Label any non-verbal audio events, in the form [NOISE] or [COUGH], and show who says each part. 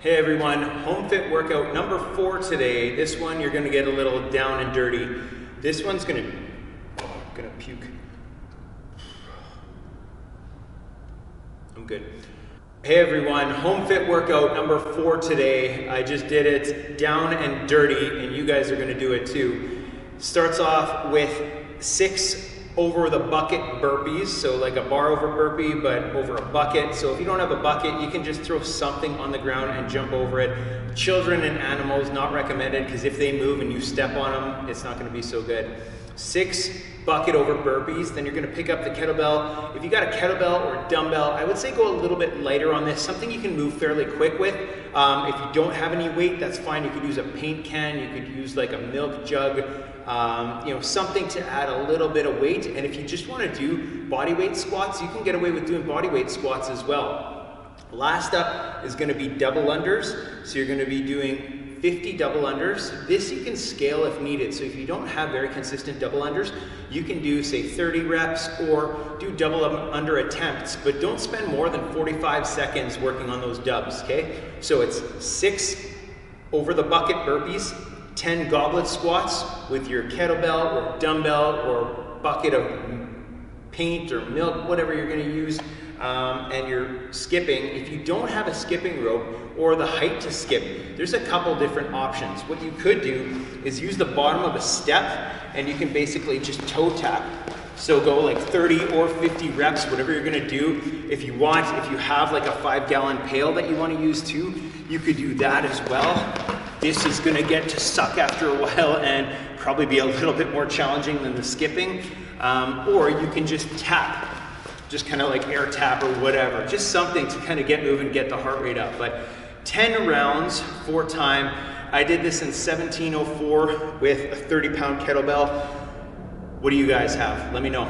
Speaker 1: Hey everyone, home fit workout number four today. This one you're gonna get a little down and dirty. This one's gonna, oh, I'm gonna puke. I'm good. Hey everyone, home fit workout number four today. I just did it down and dirty and you guys are gonna do it too. Starts off with six over the bucket burpees, so like a bar over burpee, but over a bucket. So if you don't have a bucket, you can just throw something on the ground and jump over it. Children and animals, not recommended, because if they move and you step on them, it's not gonna be so good. Six bucket over burpees, then you're gonna pick up the kettlebell. If you got a kettlebell or a dumbbell, I would say go a little bit lighter on this, something you can move fairly quick with. Um, if you don't have any weight, that's fine. You could use a paint can, you could use like a milk jug, um, you know, something to add a little bit of weight. And if you just want to do body weight squats, you can get away with doing body weight squats as well. Last up is going to be double unders. So you're going to be doing 50 double unders. This you can scale if needed. So if you don't have very consistent double unders, you can do say 30 reps or do double under attempts, but don't spend more than 45 seconds working on those dubs, okay? So it's six over the bucket burpees, 10 goblet squats with your kettlebell or dumbbell or bucket of paint or milk, whatever you're gonna use, um, and you're skipping, if you don't have a skipping rope or the height to skip, there's a couple different options. What you could do is use the bottom of a step and you can basically just toe tap. So go like 30 or 50 reps, whatever you're gonna do. If you want, if you have like a five gallon pail that you wanna use too, you could do that as well this is gonna get to suck after a while [LAUGHS] and probably be a little bit more challenging than the skipping. Um, or you can just tap, just kind of like air tap or whatever, just something to kind of get moving, get the heart rate up. But 10 rounds, for time. I did this in 1704 with a 30 pound kettlebell. What do you guys have? Let me know.